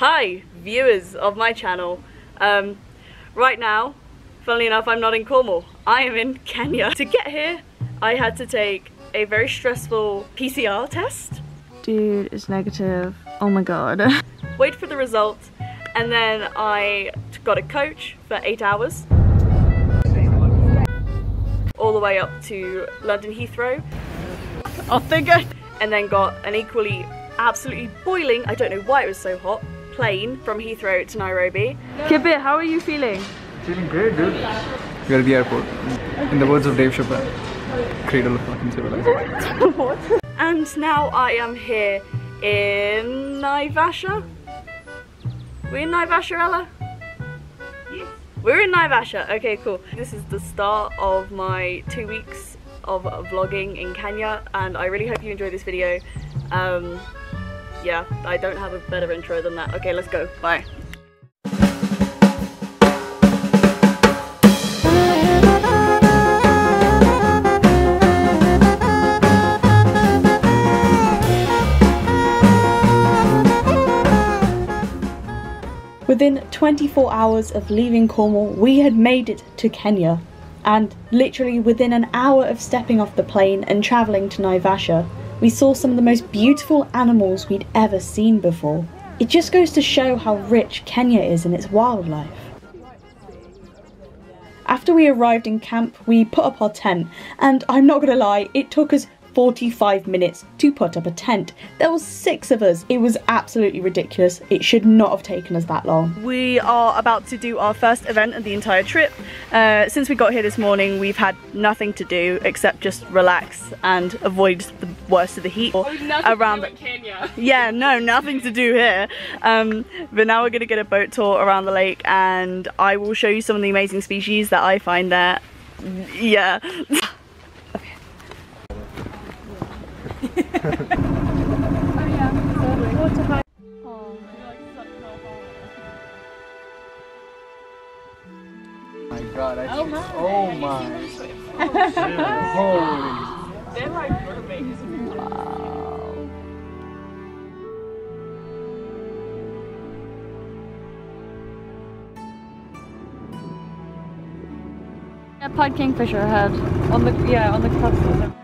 Hi, viewers of my channel. Um, right now, funnily enough, I'm not in Cornwall. I am in Kenya. To get here, I had to take a very stressful PCR test. Dude, it's negative. Oh my god. Wait for the result, and then I got a coach for eight hours. All the way up to London Heathrow. Off they go. And then got an equally absolutely boiling, I don't know why it was so hot, plane from Heathrow to Nairobi. Kibit, how are you feeling? Feeling great, dude. We're at the airport. In the words of Dave Chappelle, cradle of fucking civilization. And now I am here in Naivasha. We're in Naivasha, Ella? Yes. We're in Naivasha. Okay, cool. This is the start of my two weeks of vlogging in Kenya, and I really hope you enjoy this video. Um, yeah, I don't have a better intro than that. Okay, let's go. Bye. Within 24 hours of leaving Cornwall, we had made it to Kenya. And literally within an hour of stepping off the plane and travelling to Naivasha, we saw some of the most beautiful animals we'd ever seen before. It just goes to show how rich Kenya is in its wildlife. After we arrived in camp, we put up our tent, and I'm not gonna lie, it took us 45 minutes to put up a tent. There were six of us. It was absolutely ridiculous. It should not have taken us that long. We are about to do our first event of the entire trip. Uh, since we got here this morning, we've had nothing to do except just relax and avoid the worst of the heat Oh, around the Kenya. yeah no nothing to do here um, but now we're gonna get a boat tour around the lake and I will show you some of the amazing species that I find there yeah Oh my god, I oh my. Oh my. Holy. They like mermaids! Wow! Yeah, pied kingfisher ahead. On the yeah, on the cusp.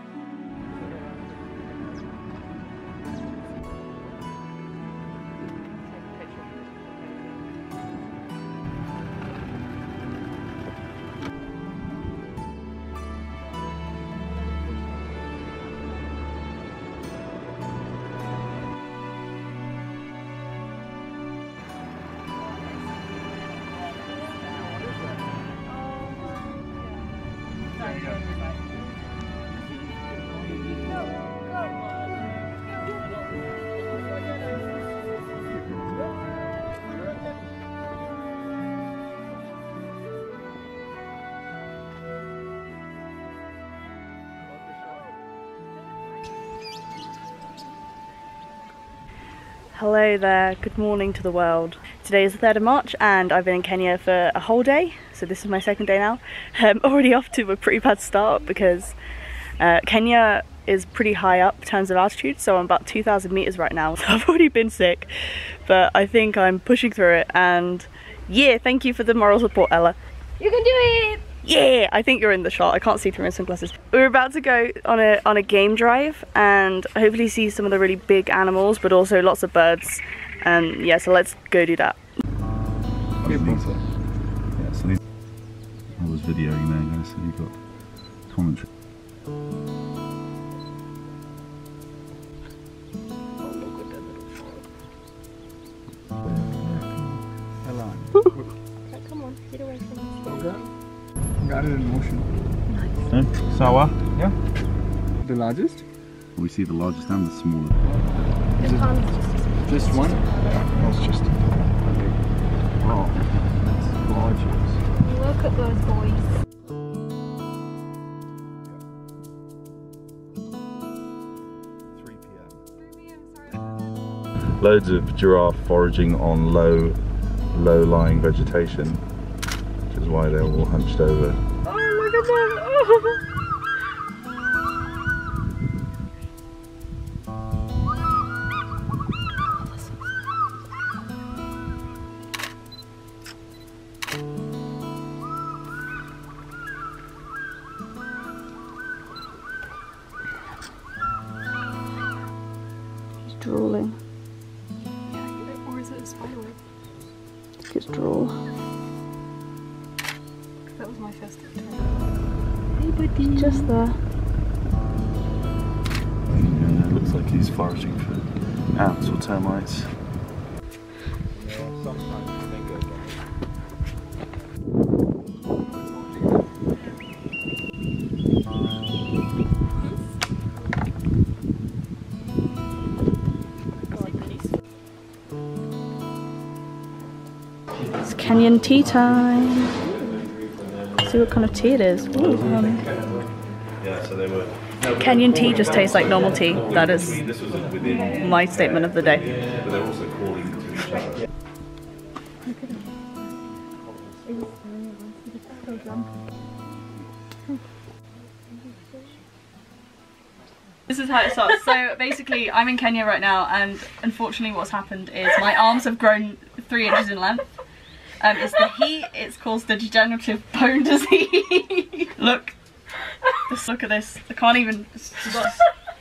Hello there, good morning to the world. Today is the 3rd of March and I've been in Kenya for a whole day, so this is my second day now. I'm already off to a pretty bad start because uh, Kenya is pretty high up in terms of altitude, so I'm about 2,000 meters right now. So I've already been sick, but I think I'm pushing through it and yeah, thank you for the moral support, Ella. You can do it! Yeah, I think you're in the shot. I can't see through my sunglasses. We're about to go on a on a game drive and hopefully see some of the really big animals, but also lots of birds. And yeah, so let's go do that. Okay, boss. Yeah, so these, I was videoing there, guys, so you've got commentary. Hello. Come on, get away from us. Okay. Got it in motion. No? Sawa? Uh, yeah. The largest? We see the largest and the smaller. Just one? Yeah. It's just. Wow. That's gorgeous. Look at those boys. Loads of giraffe foraging on low, low-lying vegetation, which is why they're all hunched over. Oh, look at! Just there. Yeah, it looks like he's foraging for ants or termites. It's Kenyan tea time. See what kind of tea it is. Ooh, um, Yeah, so they were. Kenyan tea just tastes like normal tea. That is This was within, my statement of the day. but they're also calling to each other. This is how it starts. So basically, I'm in Kenya right now, and unfortunately, what's happened is my arms have grown three inches in length. Um, it's the heat. It's caused the degenerative bone disease. look, just look at this. I can't even. It's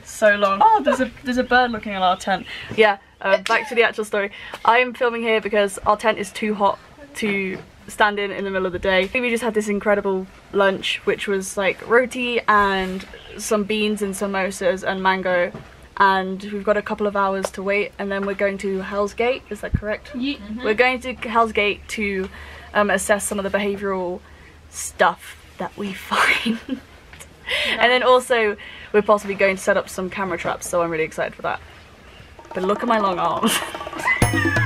so long. Oh, there's a there's a bird looking at our tent. Yeah. Uh, back to the actual story. I am filming here because our tent is too hot to stand in in the middle of the day. We just had this incredible lunch, which was like roti and some beans and samosas and mango. And we've got a couple of hours to wait, and then we're going to Hell's Gate. Is that correct? Yeah. We're going to Hell's Gate to um, assess some of the behavioural stuff that we find. And then also, we're possibly going to set up some camera traps, so I'm really excited for that. But look at my long arms.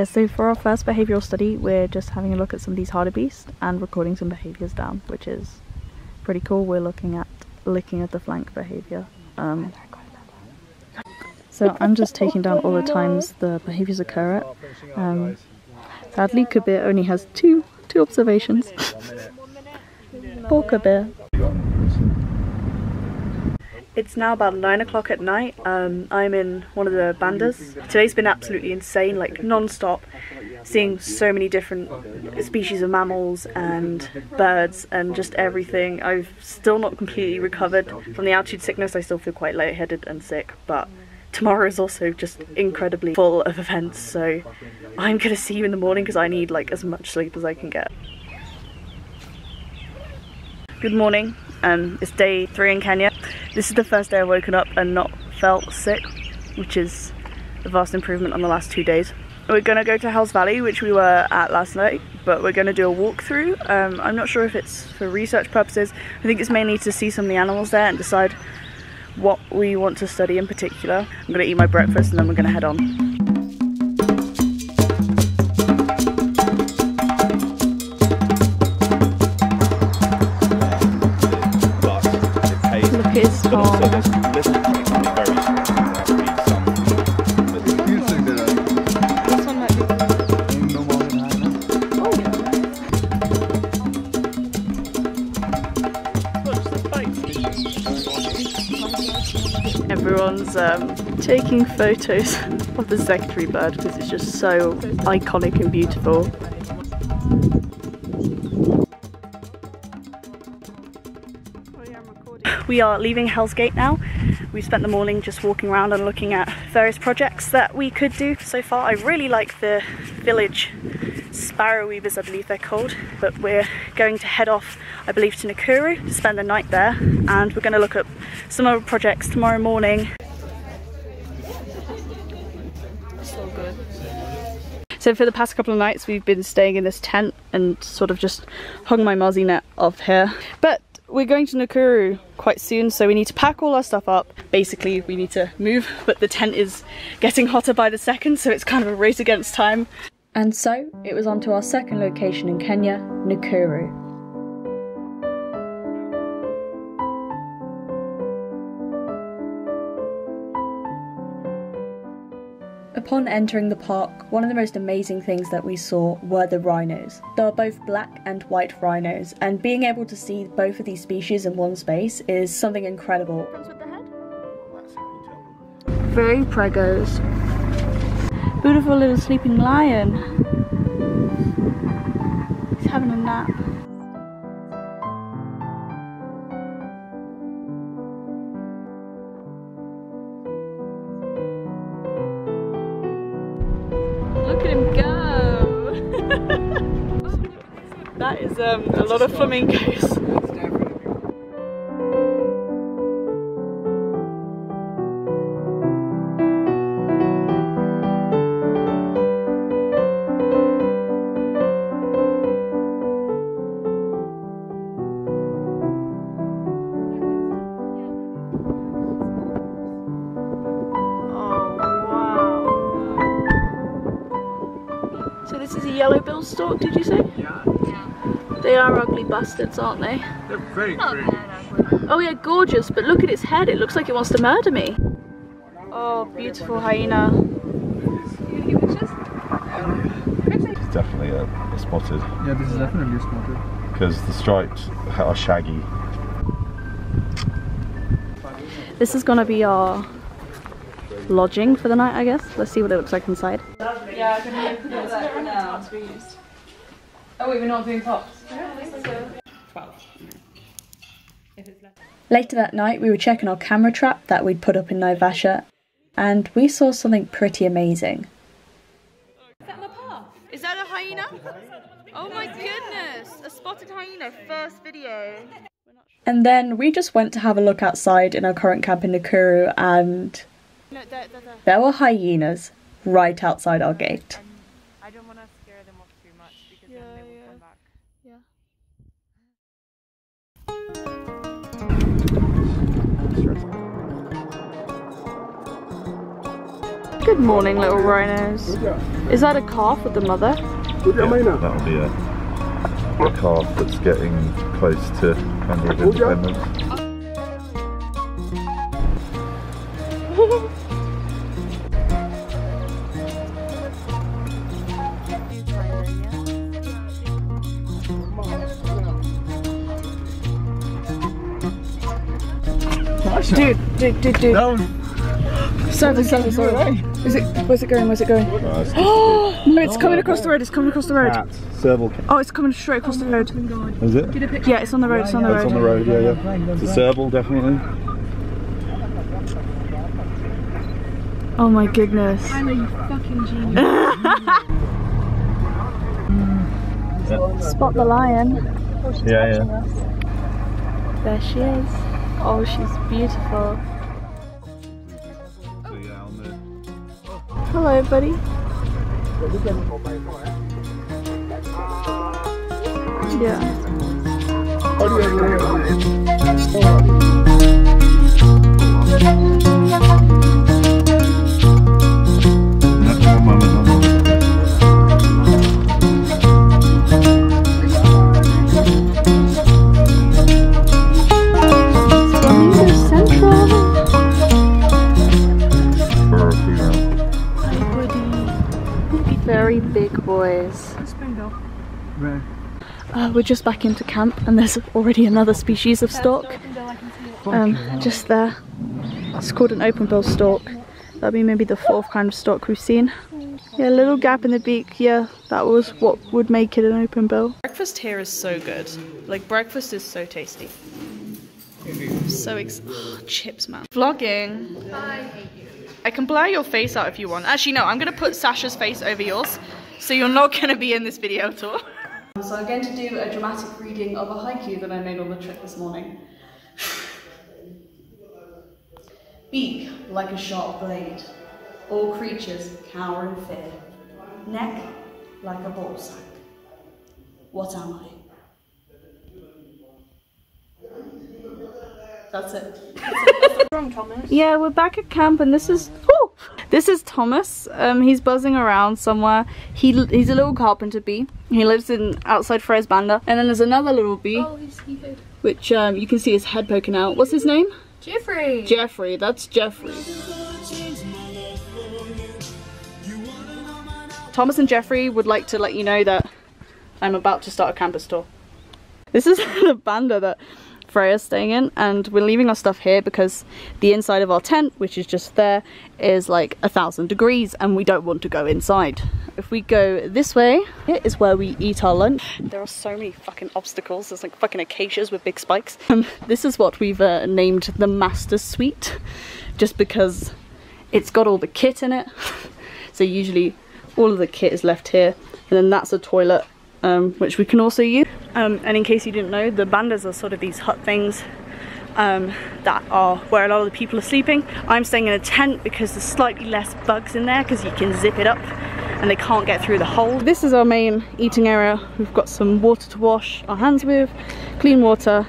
Yeah, so for our first behavioural study, we're just having a look at some of these hartebeests and recording some behaviours down, which is pretty cool. We're looking at licking at the flank behaviour. Um, so I'm just taking down all the times the behaviours occur at. Um, sadly, Kabir only has two two observations. Poor Kabir. It's now about nine o'clock at night. Um, I'm in one of the bandas. Today's been absolutely insane, like non-stop, seeing so many different species of mammals and birds and just everything. I've still not completely recovered from the altitude sickness. I still feel quite lightheaded and sick, but tomorrow is also just incredibly full of events. So I'm gonna see you in the morning because I need like as much sleep as I can get. Good morning. Um, it's day three in Kenya. This is the first day I've woken up and not felt sick, which is a vast improvement on the last two days. We're gonna go to Hells Valley, which we were at last night, but we're gonna do a walkthrough. Um, I'm not sure if it's for research purposes. I think it's mainly to see some of the animals there and decide what we want to study in particular. I'm gonna eat my breakfast and then we're gonna head on. Taking photos of the secretary bird because it's just so iconic and beautiful. We are leaving Hell's Gate now. We spent the morning just walking around and looking at various projects that we could do so far. I really like the village sparrow weavers, I believe they're called. But we're going to head off, I believe, to Nakuru to spend the night there. And we're going to look at some other projects tomorrow morning. So for the past couple of nights we've been staying in this tent and sort of just hung my muzzy net off here. But we're going to Nakuru quite soon so we need to pack all our stuff up. Basically we need to move but the tent is getting hotter by the second so it's kind of a race against time. And so it was on to our second location in Kenya, Nakuru. Upon entering the park, one of the most amazing things that we saw were the rhinos. There are both black and white rhinos, and being able to see both of these species in one space is something incredible. Very pregos. Beautiful little sleeping lion. He's having a nap. At him go! that is um, a lot of flamingos. Ugly bastards, aren't they? They're very pretty. Oh yeah, gorgeous, but look at its head. It looks like it wants to murder me. Oh, beautiful hyena. It's definitely a, a spotted Yeah, this is definitely a spotted. because the stripes are shaggy. This is gonna be our lodging for the night, I guess. Let's see what it looks like inside. Yeah, I can put that now. Oh wait, we're not doing tops. Later that night, we were checking our camera trap that we'd put up in Naivasha, and we saw something pretty amazing. Is that Lapar? Is that a hyena? Oh my goodness! A spotted hyena, first video. And then we just went to have a look outside in our current camp in Nakuru, and No, there, there, there. there were hyenas right outside our gate. Um, morning, little rhinos. Is that a calf with the mother? Yeah, that'll be a, a calf that's getting close to kind of independence. Dude, dude, dude, dude. No, Sorry, sorry, sorry. Is it? Where's it going? Where's it going? Uh, No, it's coming across the road. It's coming across the road. cat, serval cat. Oh, it's coming straight across the road. Is it? Yeah, it's on the road. It's on the road. It's on the road. road, yeah, yeah. It's a serval, definitely. Oh my goodness. Spot the lion. Yeah, yeah. There she is. Oh, she's beautiful. Hello, buddy. Yeah. We're just back into camp and there's already another species of stork. Um, just there. It's called an open bill stork. That'll be maybe the fourth kind of stork we've seen. Yeah, a little gap in the beak. Yeah, that was what would make it an open bill. Breakfast here is so good. Like breakfast is so tasty. So ex- oh, chips, man. Vlogging. I can blur your face out if you want. Actually, no. I'm gonna put Sasha's face over yours, so you're not gonna be in this video at all. So I'm going to do a dramatic reading of a haiku that I made on the trip this morning. Beak like a sharp blade, all creatures cower in fear. Neck like a ball sack. What am I? That's it. Yeah, we're back at camp, and this is oh, this is Thomas. Um, he's buzzing around somewhere. He he's a little carpenter bee. He lives in outside Freya's Banda, and then there's another little bee, Oh, he's which um, you can see his head poking out. What's his name? Jeffrey. Jeffrey. That's Jeffrey. Thomas and Jeffrey would like to let you know that I'm about to start a campus tour. This is the banda that Freya's staying in and we're leaving our stuff here because the inside of our tent, which is just there, is like a thousand degrees and we don't want to go inside. If we go this way, here is where we eat our lunch. There are so many fucking obstacles. There's like fucking acacias with big spikes. Um, this is what we've uh, named the Master Suite just because it's got all the kit in it. so usually all of the kit is left here and then that's a toilet um, which we can also use. Um, and in case you didn't know, the bandas are sort of these hut things um, that are where a lot of the people are sleeping. I'm staying in a tent because there's slightly less bugs in there because you can zip it up and they can't get through the hole. This is our main eating area. We've got some water to wash our hands with, clean water.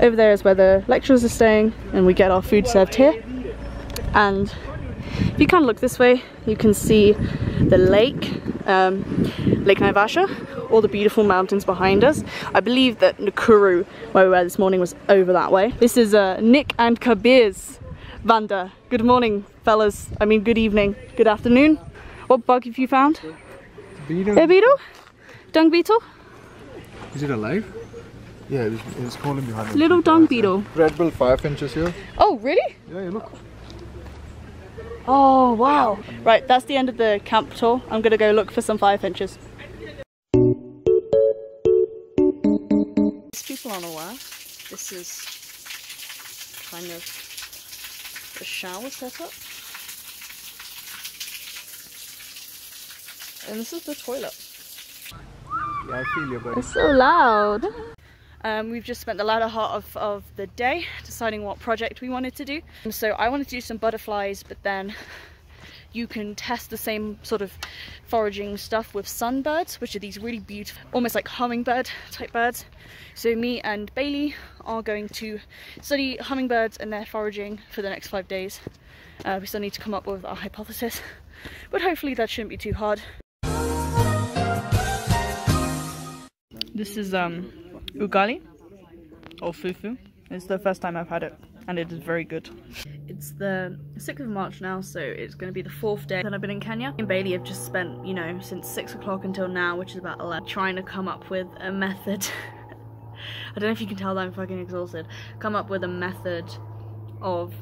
Over there is where the lecturers are staying and we get our food served here. And if you kind of look this way, you can see the lake, um, Lake Naivasha, all the beautiful mountains behind us. I believe that Nakuru, where we were this morning, was over that way. This is uh, Nick and Kabir's Banda. Good morning, fellas. I mean, good evening, good afternoon. What bug have you found? Beetle. A beetle? Dung beetle? Is it alive? Yeah, it's, it's crawling behind the Little dung beetle. Red Bull 5 inches here. Oh, really? Yeah, you look. Oh, wow. Right, that's the end of the camp tour. I'm gonna go look for some fire finches. These people aren't aware. This is kind of a shower setup. And this is the toilet. Yeah, I feel you, buddy. It's so loud. Um, we've just spent the latter half of, of the day deciding what project we wanted to do. So I wanted to do some butterflies, but then you can test the same sort of foraging stuff with sunbirds, which are these really beautiful, almost like hummingbird type birds. So me and Bailey are going to study hummingbirds and their foraging for the next five days. Uh, we still need to come up with our hypothesis, but hopefully that shouldn't be too hard. This is um, ugali or fufu. It's the first time I've had it and it is very good. It's the 6th of March now, so it's going to be the fourth day that I've been in Kenya. And Bailey have just spent, you know, since 6 o'clock until now, which is about 11, trying to come up with a method. I don't know if you can tell that I'm fucking exhausted. Come up with a method of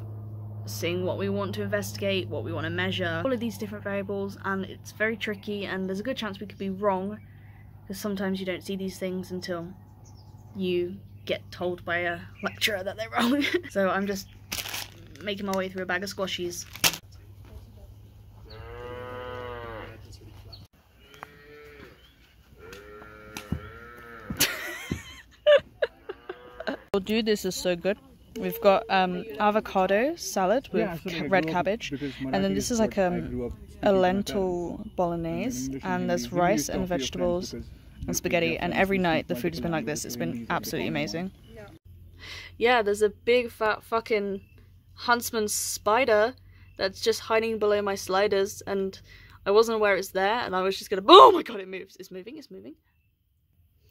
seeing what we want to investigate, what we want to measure, all of these different variables, and it's very tricky, and there's a good chance we could be wrong, because sometimes you don't see these things until you get told by a lecturer that they're wrong. so I'm just making my way through a bag of squashies. Oh dude, this is so good. We've got um, avocado salad with Yeah, ca- red cabbage, and then this is is like what um, a lentil bolognese, and there's rice and a copy of vegetables friends and spaghetti. And every night the food has been like this. It's been absolutely amazing. Yeah, there's a big fat fucking huntsman spider that's just hiding below my sliders, and I wasn't aware it's there, and I was just gonna. Oh my god, it moves! It's moving. It's moving.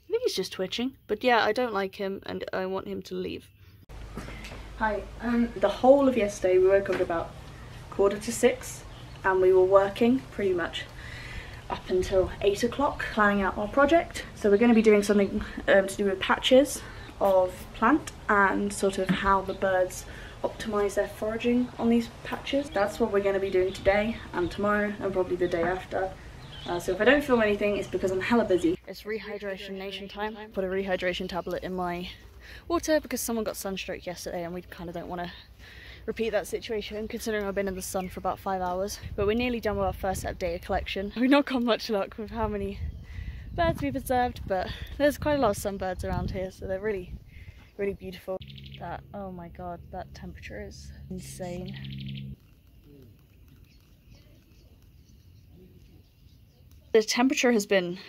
I think he's just twitching, but yeah, I don't like him, and I want him to leave. Hi. Um, the whole of yesterday we woke up at about quarter to six, and we were working pretty much up until eight o'clock, planning out our project. So we're going to be doing something um, to do with patches of plant and sort of how the birds optimize their foraging on these patches. That's what we're going to be doing today and tomorrow and probably the day after. Uh, so if I don't film anything, it's because I'm hella busy. It's rehydration nation time. Put a rehydration tablet in my water because someone got sunstroke yesterday and we kind of don't want to repeat that situation considering I've been in the sun for about five hours. But we're nearly done with our first set of data collection. We've not got much luck with how many birds we've observed, but there's quite a lot of sunbirds around here, so they're really, really beautiful. That, oh my god, that temperature is insane. The temperature has been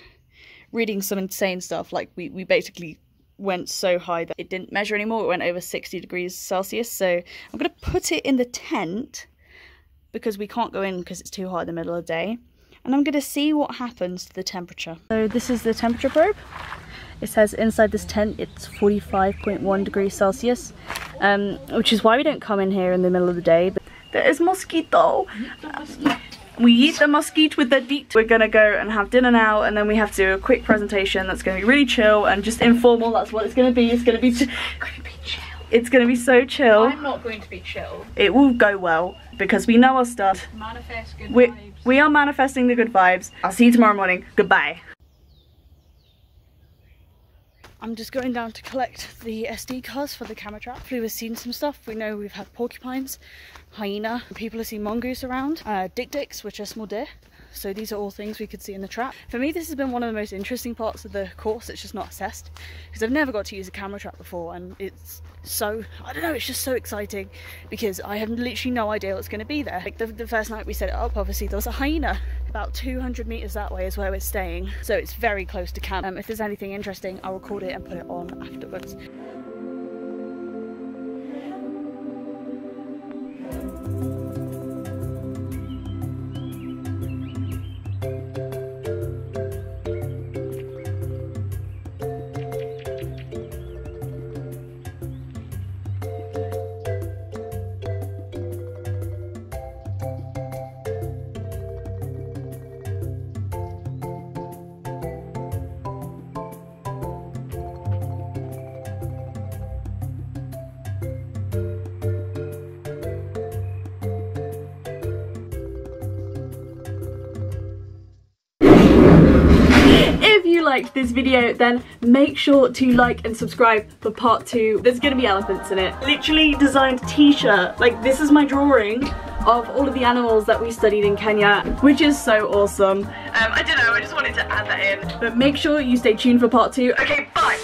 reading some insane stuff, like we, we basically went so high that it didn't measure anymore. It went over 60 degrees Celsius. So I'm going to put it in the tent because we can't go in because it's too hot in the middle of the day. And I'm going to see what happens to the temperature. So this is the temperature probe. It says inside this tent it's 45.1 degrees Celsius, um, which is why we don't come in here in the middle of the day. But there is mosquito. We eat the mosquito with the deet. We're gonna go and have dinner now, and then we have to do a quick presentation that's gonna be really chill and just informal. That's what it's gonna be. It's gonna be. chill. it's gonna be so chill. I'm not going to be chill. It will go well because we know our stuff. Manifest good We vibes. we are manifesting the good vibes. I'll see you tomorrow morning. Goodbye. I'm just going down to collect the SD cards for the camera trap. Hopefully we've seen some stuff. We know we've had porcupines, hyena, people have seen mongoose around, uh, dik-diks, which are small deer. So these are all things we could see in the trap. For me, this has been one of the most interesting parts of the course. It's just not assessed because I've never got to use a camera trap before, and it's so I don't know. It's just so exciting because I have literally no idea what's going to be there. Like the, the first night we set it up, obviously there was a hyena about 200 meters that way is where we're staying, so it's very close to camp. Um, if there's anything interesting, I'll record it and put it on afterwards. Liked this video, then make sure to like and subscribe for part two. There's gonna be elephants in it. Literally designed t-shirt. Like this is my drawing of all of the animals that we studied in Kenya, which is so awesome. Um, I don't know, I just wanted to add that in. But make sure you stay tuned for part two. Okay, bye!